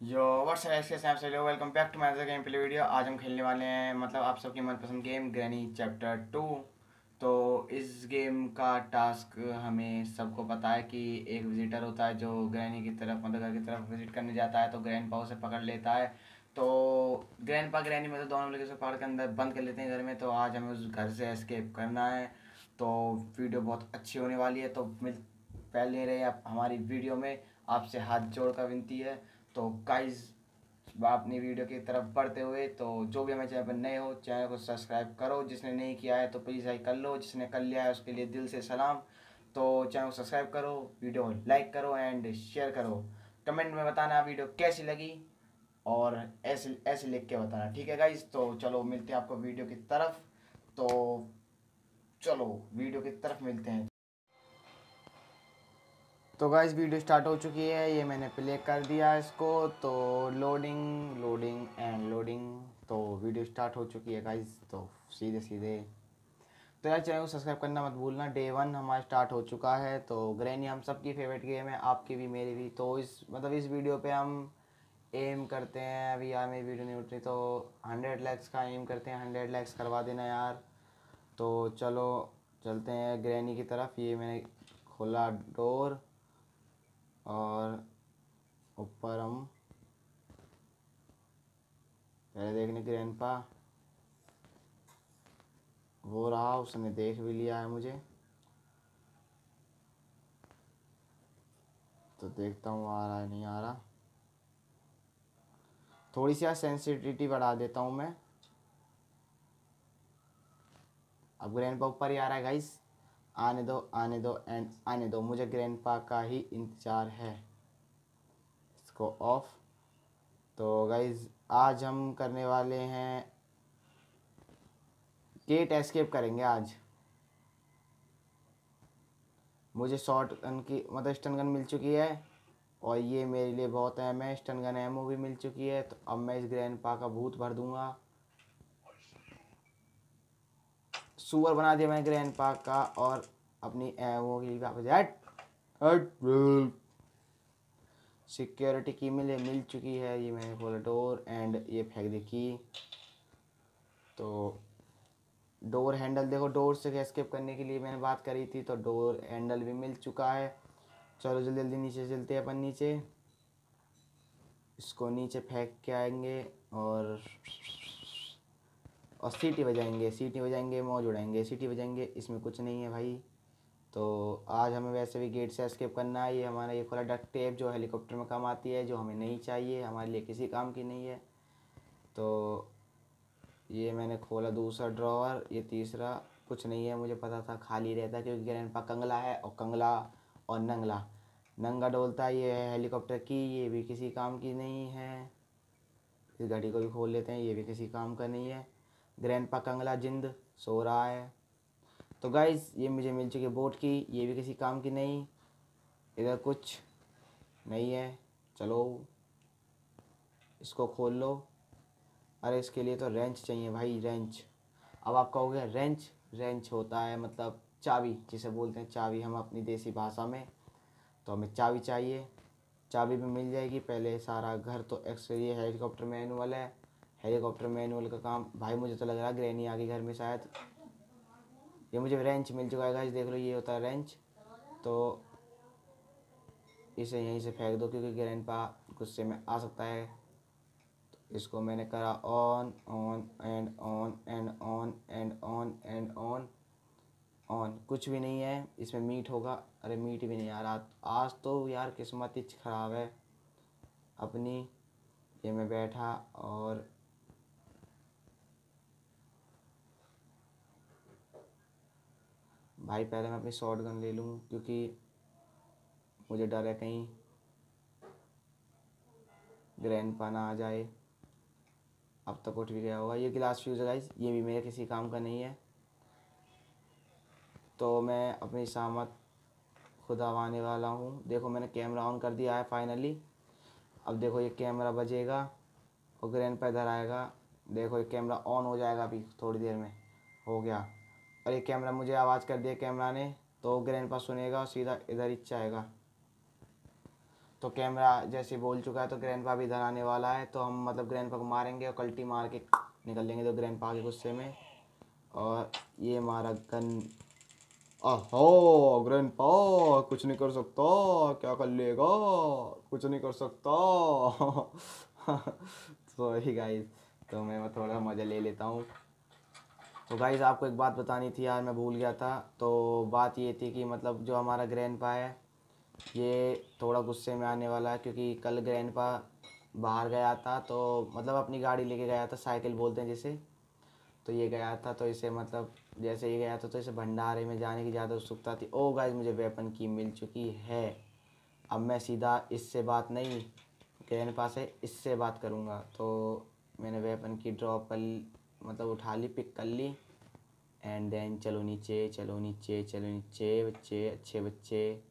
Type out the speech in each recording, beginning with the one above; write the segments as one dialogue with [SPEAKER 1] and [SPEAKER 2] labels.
[SPEAKER 1] यो what's से welcome back to my game play video आज हम खेलने वाले हैं मतलब आप सबकी मनपसंद गेम ग्रैनी चैप्टर टू तो इस गेम का टास्क हमें सबको पता है कि एक विजिटर होता है जो ग्रैनी की तरफ़ मतलब घर की तरफ़ विज़िट करने जाता है तो ग्रैंड पा उसे पकड़ लेता है। तो ग्रैंड पा ग्रैनी मतलब दोनों लोग उसे पकड़ के अंदर बंद कर लेते हैं घर में तो आज हमें उस घर से एस्केप करना है। तो वीडियो बहुत अच्छी होने वाली है तो मिल पहले रहे आप हमारी वीडियो में आपसे हाथ जोड़ कर विनती है। तो गाइज़ अपनी वीडियो की तरफ़ बढ़ते हुए तो जो भी हमें चैनल पर नए हो, चैनल को सब्सक्राइब करो। जिसने नहीं किया है तो प्लीज़ लाइक कर लो। जिसने कर लिया है, उसके लिए दिल से सलाम। तो चैनल को सब्सक्राइब करो वीडियो लाइक करो एंड शेयर करो। कमेंट में बताना वीडियो कैसी लगी और ऐसे ऐसे लिख के बताना, ठीक है गाइज़ तो चलो, मिलते हैं आपको वीडियो की तरफ़। तो चलो वीडियो की तरफ़ मिलते हैं। तो गाइस वीडियो स्टार्ट हो चुकी है। ये मैंने प्ले कर दिया इसको। तो लोडिंग लोडिंग एंड लोडिंग तो वीडियो स्टार्ट हो चुकी है गाइस तो सीधे सीधे। तो यार, चैनल को सब्सक्राइब करना मत भूलना। डे वन हमारा स्टार्ट हो चुका है। तो ग्रैनी हम सबकी फेवरेट गेम है। आपकी भी, मेरी भी। तो इस मतलब इस वीडियो पे हम एम करते हैं। अभी यार, मेरी वीडियो नहीं उठ रही तो हंड्रेड लैक्स का एम करते हैं। हंड्रेड लैक्स करवा देना यार। तो चलो, चलते हैं ग्रैनी की तरफ़। ये मैंने खोला डोर और ऊपर हम पहले देखने ग्रैंड पा वो रहा, उसने देख भी लिया है मुझे। तो देखता हूँ, आ रहा है, नहीं आ रहा। थोड़ी सी सेंसिटिविटी बढ़ा देता हूँ मैं। अब ग्रैंड पा ऊपर ही आ रहा है गाइस आने दो आने दो एंड आने दो। मुझे ग्रैंड पा का ही इंतज़ार है। इसको ऑफ़ तो गाइज़ आज हम करने वाले हैं गेट एस्केप करेंगे आज। मुझे शॉर्ट गन की मतलब स्टन गन मिल चुकी है। और ये मेरे लिए बहुत अहम है। स्टन गन एमओ भी मिल चुकी है। तो अब मैं इस ग्रैंड पा का भूत भर दूँगा। सुअर बना दिया मैंने ग्रैंड पार्क का और अपनी वो वापस सिक्योरिटी की मिले, मिल चुकी है, ये मैंने खोला डोर एंड ये फेंक दी की। तो डोर हैंडल देखो, डोर से एस्केप करने के लिए मैंने बात करी थी तो डोर हैंडल भी मिल चुका है। चलो जल्दी जल्दी नीचे चलते हैं अपन नीचे। इसको नीचे फेंक के आएँगे और और सीटी बजाएँगे सीटी बजाएँगे, मौज उड़ाएँगे सीटी बजाएँगे, इसमें कुछ नहीं है भाई। तो आज हमें वैसे भी गेट से एस्केप करना है, ये हमारा ये खुला डक टेप जो हेलीकॉप्टर में काम आती है, जो हमें नहीं चाहिए, हमारे लिए किसी काम की नहीं है। तो ये मैंने खोला दूसरा ड्रॉवर ये तीसरा, कुछ नहीं है, मुझे पता था, खाली रहता क्योंकि ग्रैंड पा कंगला है, और कंगला और नंगला। नंगा डोलता ये है हेलीकॉप्टर की, ये भी किसी काम की नहीं है। इस गाड़ी को भी खोल लेते हैं, ये भी किसी काम का नहीं है। ग्रैंड पा कंगला जिंद, सो रहा है। तो गाइज़ ये मुझे मिल चुकी है बोट की, ये भी किसी काम की नहीं, इधर कुछ नहीं है। चलो, इसको खोल लो। अरे, इसके लिए तो रेंच चाहिए भाई रेंच अब आप कहोगे रेंच रेंच होता है मतलब चाबी, जिसे बोलते हैं चाबी हम अपनी देसी भाषा में। तो हमें चाबी चाहिए। चाबी भी मिल जाएगी, पहले सारा घर तो एक्स ये हेलीकॉप्टर मैनुअल है। हेलीकॉप्टर मैनुअल का काम, भाई मुझे तो लग रहा है ग्रैनी आ गई घर में शायद। ये मुझे रेंच मिल चुका है गाइस देख लो, ये होता है रेंच तो इसे यहीं से फेंक दो, क्योंकि ग्रैंड पा गुस्से में आ सकता है। तो इसको मैंने करा on on and on and on and on and on on कुछ भी नहीं है, इसमें मीट होगा। अरे मीट भी नहीं आ रहा आज तो यार किस्मत ही ख़राब है। अपनी ये मैं बैठा और भाई पहले मैं अपनी शॉर्ट गन ले लूँ, क्योंकि मुझे डर है कहीं ग्रैंड पाना आ जाए। अब तक उठ भी गया होगा। ये गिलास फ्यूज़ है गाइस ये भी मेरे किसी काम का नहीं है। तो मैं अपनी सामत खुद आवाने वाला हूँ। देखो, मैंने कैमरा ऑन कर दिया है फाइनली अब देखो, ये कैमरा बजेगा और ग्रैंड पर इधर आएगा। देखो, ये कैमरा ऑन हो जाएगा अभी थोड़ी देर में। हो गया। और ये कैमरा, मुझे आवाज़ कर दिया कैमरा ने तो ग्रैंड सुनेगा और सीधा इधर ही चाहेगा तो कैमरा जैसे बोल चुका है तो ग्रैंड पा भी इधर आने वाला है तो हम मतलब ग्रैंड पा को मारेंगे और कल्टी मार के निकल लेंगे तो ग्रैंड पा के गुस्से में। और ये मारा गन, अहो, ग्रैंड कुछ नहीं कर सकता, क्या कर लेगा? कुछ नहीं कर सकता। सॉरी गाइस तो मैं थोड़ा मज़ा ले लेता हूँ। तो गाइज़ आपको एक बात बतानी थी यार, मैं भूल गया था। तो बात ये थी कि मतलब जो हमारा ग्रैंड पा है, ये थोड़ा गुस्से में आने वाला है, क्योंकि कल ग्रैंड पा बाहर गया था तो मतलब अपनी गाड़ी लेके गया था, साइकिल बोलते हैं जिसे। तो ये गया था तो इसे मतलब जैसे ये गया था तो इसे भंडारे में जाने की ज़्यादा उत्सुकता थी। ओ गाइज़ मुझे वेपन की मिल चुकी है। अब मैं सीधा इससे बात नहीं ग्रैंड पा से इससे बात करूँगा। तो मैंने वेपन की ड्रॉप कर मतलब उठा ली पिक कर ली एंड देन चलो नीचे चलो नीचे चलो नीचे, बच्चे, अच्छे बच्चे।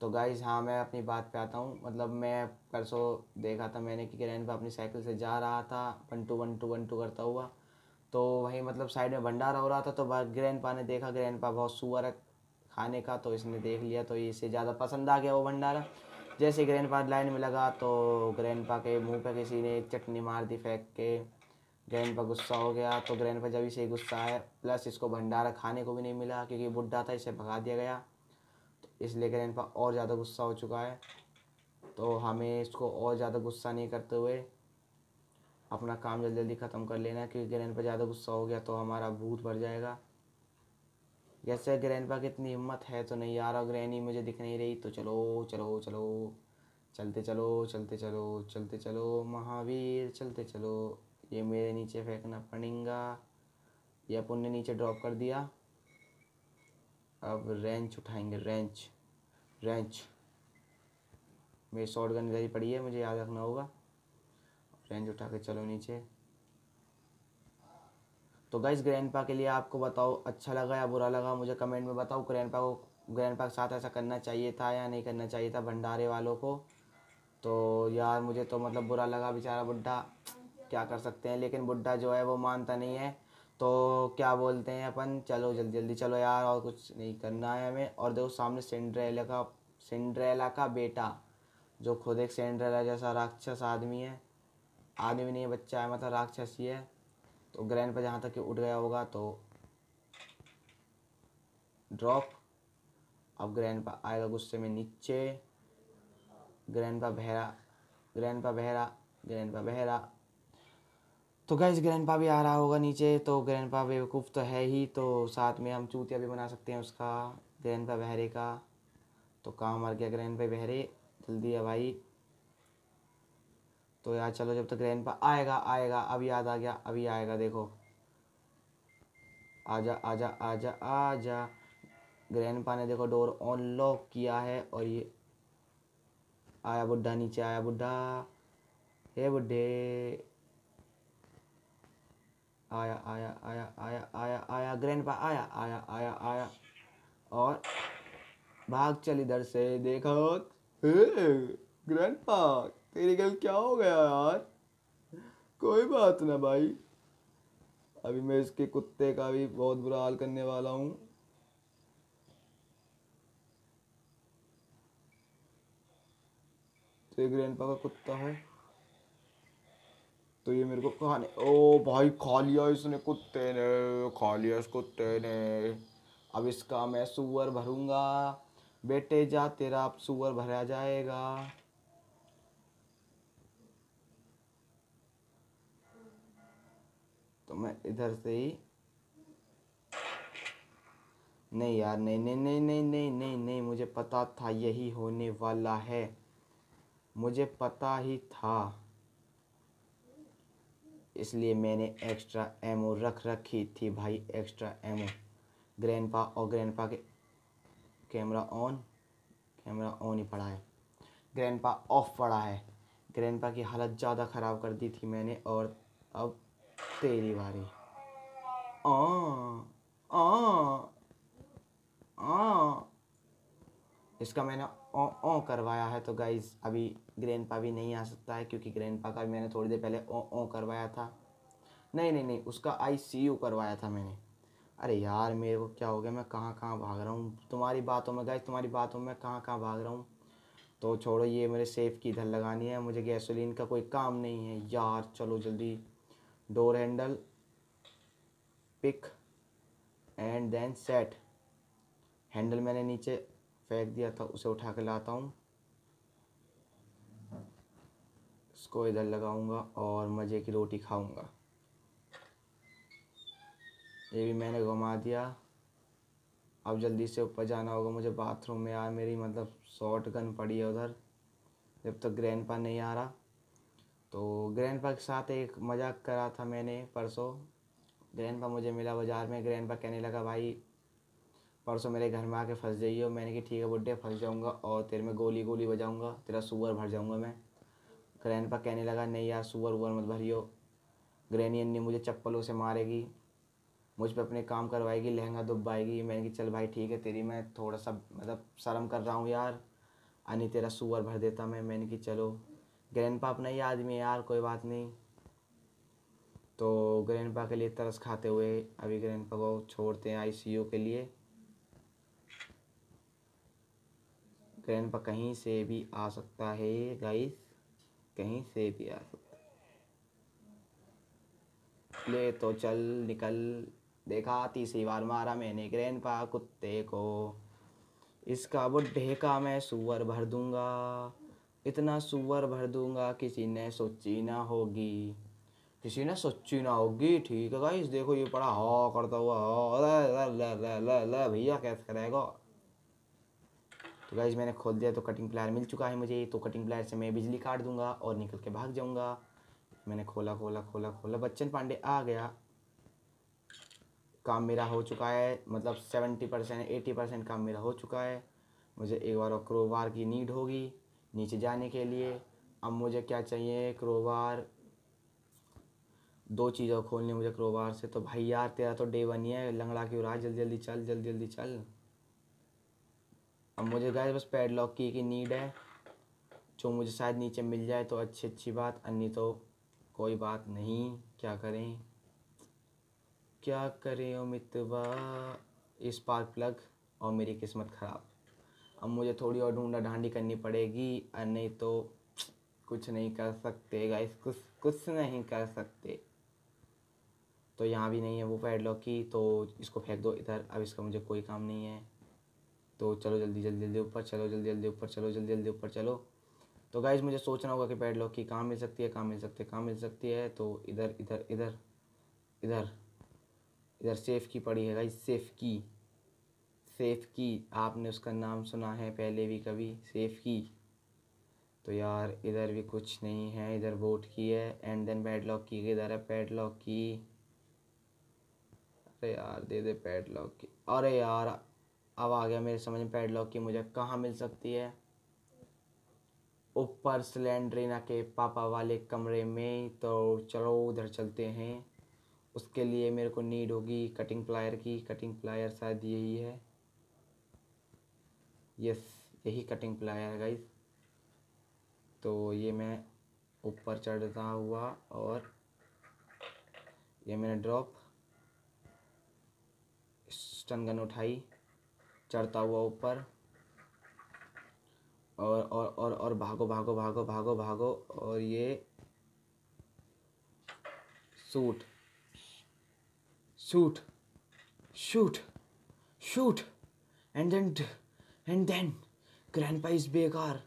[SPEAKER 1] तो गाइज़ हाँ मैं अपनी बात पे आता हूँ। मतलब मैं परसों देखा था मैंने कि ग्रैंड पे अपनी साइकिल से जा रहा था one two one two one two करता हुआ। तो वहीं मतलब साइड में भंडारा हो रहा था तो ग्रैंड पा ने देखा ग्रैंड पा बहुत सुअर है खाने का तो इसने देख लिया तो इसे ज़्यादा पसंद आ गया वो भंडारा। जैसे ग्रैंड पा लाइन में लगा तो ग्रैंड पा के मुँह पे किसी ने एक चटनी मार दी फेंक के। ग्रैंड पर गुस्सा हो गया तो ग्रैंड पा जब इसे गुस्सा है प्लस इसको भंडारा खाने को भी नहीं मिला, क्योंकि बुढ़ा था, इसे भगा दिया गया। तो इसलिए ग्रैंड पर और ज़्यादा गुस्सा हो चुका है। तो हमें इसको और ज़्यादा गुस्सा नहीं करते हुए अपना काम जल्दी जल्दी ख़त्म कर लेना क्योंकि ग्रैंड पर ज़्यादा गुस्सा हो गया तो हमारा भूत भर जाएगा। जैसे ग्रैंड की इतनी हिम्मत है तो नहीं यार ग्रैनी मुझे दिख नहीं रही तो चलो चलो चलो। चलते चलो चलते चलो चलते चलो। महावीर, चलते चलो। ये मेरे नीचे फेंकना पड़ेगा, ये अपन ने नीचे ड्रॉप कर दिया। अब रेंच उठाएँगे रेंच रेंच मेरी शॉर्ट गन इधर ही पड़ी है, मुझे याद रखना होगा। रेंच उठा के चलो नीचे। तो गाइस ग्रैंडपा के लिए आपको बताओ अच्छा लगा या बुरा लगा, मुझे कमेंट में बताओ ग्रैंडपा को ग्रैंडपा के साथ ऐसा करना चाहिए था या नहीं करना चाहिए था भंडारे वालों को? तो यार, मुझे तो मतलब बुरा लगा, बेचारा बुढ़ा क्या कर सकते हैं, लेकिन बुढ़ा जो है वो मानता नहीं है। तो क्या बोलते हैं अपन, चलो जल्दी जल्दी चलो यार, और कुछ नहीं करना है हमें। और देखो सामने सेंड्रेला का सेंड्रेला का बेटा, जो खुद एक सेंड्रेला जैसा राक्षस आदमी है। आदमी नहीं है, बच्चा है मतलब राक्षस ही है। तो ग्रैंड पर जहाँ तक उठ गया होगा तो ड्रॉप। अब ग्रैंड पर आएगा गुस्से में नीचे। ग्रैंड पर बहरा ग्रैंड पर बहरा ग्रैंड पर बहरा। तो गैस ग्रैंड भी आ रहा होगा नीचे तो ग्रैंड पा बेवकूफ़ तो है ही तो साथ में हम चूतिया भी बना सकते हैं उसका ग्रैंड पा बहरे का। तो काम मर गया ग्रैंड पे बहरे, जल्दी है भाई। तो यार चलो, जब तक ग्रैंड पा आएगा आएगा, अब याद आ गया अभी आएगा, देखो। आजा आजा आजा आजा। ग्रैंड पा ने देखो डोर ऑन लॉक किया है, और ये आया बुढ़ा नीचे आया बुढ़ा हे बुढ़े आया आया आया आया आया आया ग्रैंड पा आया आया आया आया। और भाग चल इधर से, देखो। ग्रैंड पा तेरी गल क्या हो गया यार? कोई बात ना भाई। अभी मैं इसके कुत्ते का भी बहुत बुरा हाल करने वाला हूँ। तो ग्रैंड पा का कुत्ता है। तो ये मेरे को खाने, ओ भाई खा लिया इसने कुत्ते ने, खा लिया इस कुत्ते ने। अब इसका मैं सुअर भरूँगा। बेटे जा, तेरा अब सुअर भरा जाएगा। तो मैं इधर से ही नहीं यार, नहीं नहीं नहीं नहीं नहीं नहीं नहीं, मुझे पता था यही होने वाला है। मुझे पता ही था। इसलिए मैंने एक्स्ट्रा एमओ रख रखी थी भाई एक्स्ट्रा एमओ ग्रैंडपा और ग्रैंडपा के कैमरा ऑन कैमरा ऑन ही पड़ा है। ग्रैंडपा ऑफ़ पड़ा है। ग्रैंडपा की हालत ज़्यादा ख़राब कर दी थी मैंने और अब तेरी बारी। आ आ आ। इसका मैंने ओ ओ करवाया है तो गाइज़ अभी ग्रैंड पा भी नहीं आ सकता है, क्योंकि ग्रैंड का भी मैंने थोड़ी देर पहले ओ ओ करवाया था। नहीं नहीं नहीं, उसका आई सी यू करवाया था मैंने। अरे यार, मेरे को क्या हो गया? मैं कहाँ कहाँ भाग रहा हूँ? तुम्हारी बातों में गाइज़ तुम्हारी बातों में कहाँ कहाँ भाग रहा हूँ? तो छोड़ो, ये मेरे सेफ़ की इधर लगानी है। मुझे गैसोलीन का कोई काम नहीं है। यार, चलो जल्दी। Door handle pick and then set handle मैंने नीचे फेंक दिया था, उसे उठा के लाता हूँ। इसको इधर लगाऊँगा और मज़े की रोटी खाऊँगा। ये भी मैंने घुमा दिया। अब जल्दी से ऊपर जाना होगा मुझे बाथरूम में यार, मेरी मतलब शॉर्ट गन पड़ी है उधर। जब तक तो ग्रैंड पा नहीं आ रहा। तो ग्रैंड पा के साथ एक मज़ाक करा था मैंने परसों। ग्रैंड पा मुझे मिला बाज़ार में। ग्रैंड पा कहने लगा, भाई, परसों मेरे घर में आके फंस जाइए मैंने कि ठीक है बुढ़े फंस जाऊँगा और तेरे में गोली गोली बजाऊँगा। तेरा सुअर भर जाऊँगा मैं। ग्रैंड पा कहने लगा, नहीं यार, सुअर उवर मत भरियो। ग्रैनी अन्नी मुझे चप्पलों से मारेगी, मुझ पर अपने काम करवाएगी, लहंगा दुबाएगी मैंने कि चल भाई, ठीक है, तेरी मैं थोड़ा सा मतलब शर्म कर रहा हूँ यार। अन्नी, तेरा सुअर भर देता मैं मैंने कि चलो। ग्रैंड पा अपना ही आदमी है यार, कोई बात नहीं। तो ग्रैंड पा के लिए तरस खाते हुए अभी ग्रैंड पा को छोड़ते हैं आईसीयू के लिए। ग्रैंड पा कहीं से भी आ सकता है गाइस कहीं से भी आ सकता ले तो चल निकल देखा तीसरी बार मारा मैंने ग्रैंड पा कुत्ते को इसका बुढ़े का मैं सुअर भर दूँगा इतना सुअर भर दूँगा किसी ने सोची ना होगी किसी ने सोची ना होगी ठीक है गाइस देखो ये पड़ा हा करता हुआ भैया कैसे करेगा तो गाइज़ मैंने खोल दिया तो कटिंग प्लायर मिल चुका है मुझे तो कटिंग प्लायर से मैं बिजली काट दूँगा और निकल के भाग जाऊँगा। मैंने खोला खोला खोला खोला, बच्चन पांडे आ गया। काम मेरा हो चुका है मतलब सेवेंटी परसेंट एटी परसेंट काम मेरा हो चुका है। मुझे एक बार और क्रोबार की नीड होगी नीचे जाने के लिए। अब मुझे क्या चाहिए? क्रोबार दो चीज़ें खोलनी मुझे क्रोबार से। तो भाई यार, तेरा तो डे है लंगड़ा क्यों रहा जल्दी जल्दी चल, जल्दी जल्दी चल। अब मुझे गाय बस पैडलॉक की की नीड है। जो मुझे शायद नीचे मिल जाए तो अच्छी अच्छी बात, अन्य तो कोई बात नहीं। क्या करें? क्या करें मितवा स्पार्क प्लग और मेरी किस्मत ख़राब। अब मुझे थोड़ी और ढूंढा ढांडी करनी पड़ेगी और नहीं तो कुछ नहीं कर सकते गाइस कुछ कुछ नहीं कर सकते। तो यहाँ भी नहीं है वो पैडलॉक की तो इसको फेंक दो इधर। अब इसका मुझे कोई काम नहीं है। तो चलो जल्दी जल्दी जल्दी ऊपर चलो, जल्दी जल्दी ऊपर चलो, जल्दी जल्दी ऊपर चलो। तो गाइज़ मुझे सोचना होगा कि पैडलॉक की कहाँ मिल सकती है, कहाँ मिल सकती है, कहाँ मिल सकती है। तो इधर इधर इधर इधर इधर सेफ़ की पड़ी है गाइज़ सेफ़ की सेफ़ की। आपने उसका नाम सुना है पहले भी कभी सेफ़ की। तो यार, इधर भी कुछ नहीं है, इधर बोट की है एंड देन पैडलॉक की, इधर है पैडलॉक की। अरे यार, दे दे पैडलॉक की। अरे यार अब आ गया मेरे समझ में पैडलॉक की मुझे कहाँ मिल सकती है? ऊपर सिलेंड्रीना के पापा वाले कमरे में तो चलो उधर चलते हैं। उसके लिए मेरे को नीड होगी कटिंग प्लायर की। कटिंग प्लायर शायद यही है। यस यही कटिंग प्लायर है गाइस तो ये मैं ऊपर चढ़ता हुआ और ये मैंने ड्रॉप स्टन गन उठाई। चढ़ता हुआ ऊपर। और और और और भागो भागो भागो भागो भागो, और ये shoot. shoot shoot shoot and then and then grandpa इस बेकार।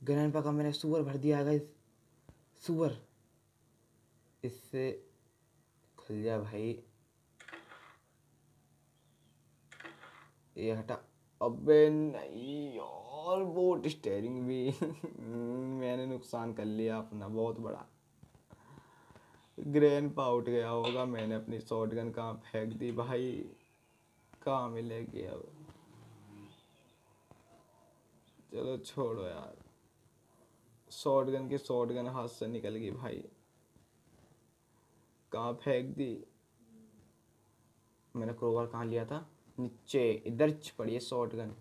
[SPEAKER 1] ग्रैंडपा का मैंने सुअर भर दिया है सुअर इससे खुल जा भाई। ये हटा। अबे नहीं और बोट स्टेयरिंग भी। मैंने नुकसान कर लिया अपना, बहुत बड़ा। ग्रैंड पा उठ गया होगा, मैंने अपनी शॉर्ट गन कहाँ फेंक दी भाई? कहाँ मिलेगी अब? चलो छोड़ो यार। शॉर्ट गन की शॉर्ट गन हाथ से निकल गई भाई। कहाँ फेंक दी? मैंने क्रोवर कहाँ लिया था? नीचे, इधर पड़ी है शॉर्ट गन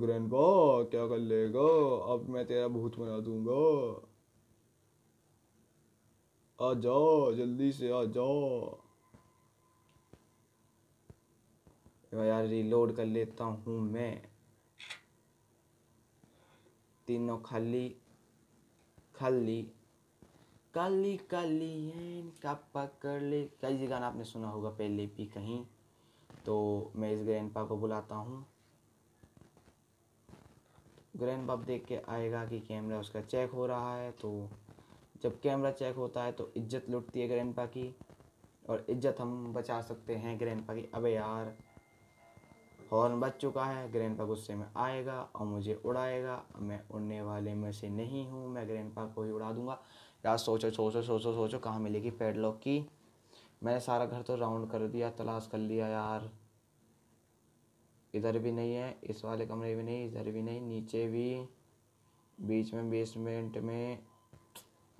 [SPEAKER 1] ग्रैंड क्या कर लेगा अब मैं तेरा भूत बना दूँगा। आ जाओ, जल्दी से आ जाओ। यार रिलोड कर लेता हूँ मैं। तीनों खाली, खली। काली काली है का पकड़ ले। कई गाना आपने सुना होगा पहले भी कहीं। तो मैं इस ग्रैंड पा को बुलाता हूँ। ग्रैंड बाप देख के आएगा कि कैमरा उसका चेक हो रहा है। तो जब कैमरा चेक होता है तो इज़्ज़त लुटती है ग्रैंड पा की। और इज़्ज़त हम बचा सकते हैं ग्रैंड पा की। अबे यार, हॉर्न बच चुका है। ग्रैंड पा गुस्से में आएगा और मुझे उड़ाएगा। मैं उड़ने वाले में से नहीं हूँ। मैं ग्रैंड पा को ही उड़ा दूँगा। यार सोचो सोचो सोचो सोचो, कहाँ मिलेगी पेडलॉक की? मैंने सारा घर तो राउंड कर दिया, तलाश कर लिया यार। इधर भी नहीं है, इस वाले कमरे भी नहीं, इधर भी नहीं, नीचे भी। बीच में बेसमेंट में।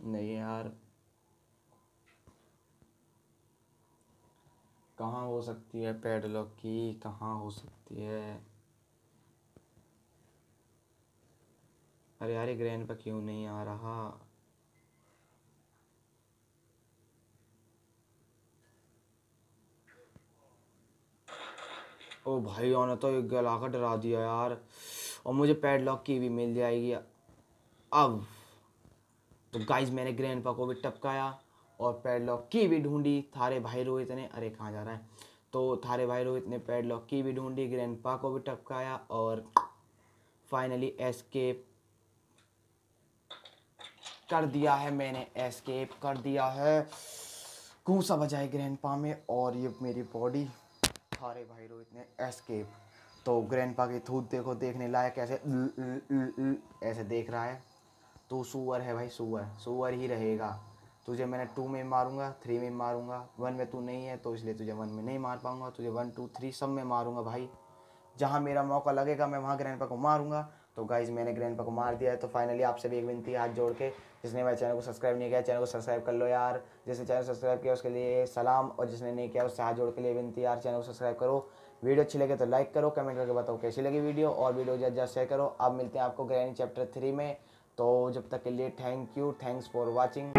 [SPEAKER 1] नहीं यार। कहाँ हो सकती है पेडलॉक की? कहाँ हो सकती है? अरे यार ग्रैंड पर क्यों नहीं आ रहा? ओ भाई, उन्होंने तो गला का डरा दिया यार। और मुझे पैडलॉक की भी मिल जाएगी। अब तो गाइज़ मैंने ग्रैंड को भी टपकाया और पैडलॉक की भी ढूंढी। थारे भाई रोहित ने, अरे कहाँ जा रहा है? तो थारे भाई रोहित ने पैडलॉक की भी ढूंढी ग्रैंड को भी टपकाया और फाइनली एस्केप कर दिया है मैंने एस्केप कर दिया है। कूसा बजाए ग्रैंड में और ये मेरी बॉडी थारे भाई रोहित ने एस्केप तो ग्रैंड पा की थूत देखो, देखने लायक ऐसे ऐसे देख रहा है। तो सुअर है भाई, सुअर। सुअर ही रहेगा। तुझे मैंने टू में मारूँगा थ्री में मारूँगा। वन में तू नहीं है तो इसलिए तुझे वन में नहीं मार पाऊँगा। तुझे वन टू थ्री सब में मारूँगा भाई। जहाँ मेरा मौका लगेगा, मैं वहाँ ग्रैंड पा को मारूँगा। तो गाइज़ मैंने ग्रैंड को मार दिया है तो फाइनली आपसे भी एक विनती हाथ जोड़ के, जिसने मेरे चैनल को सब्सक्राइब नहीं किया चैनल को सब्सक्राइब कर लो यार। जिसने चैनल सब्सक्राइब किया, उसके लिए सलाम, और जिसने नहीं किया, उससे हाथ जोड़ के लिए विनती यार चैनल को सब्सक्राइब करो। वीडियो अच्छी लगे तो लाइक करो कमेंट करके बताओ कैसी लगी वीडियो, और वीडियो ज़्यादा ज़्यादा शेयर करो। अब मिलते हैं आपको ग्रैनी चैप्टर थ्री में। तो जब तक के लिए thank you thanks for watching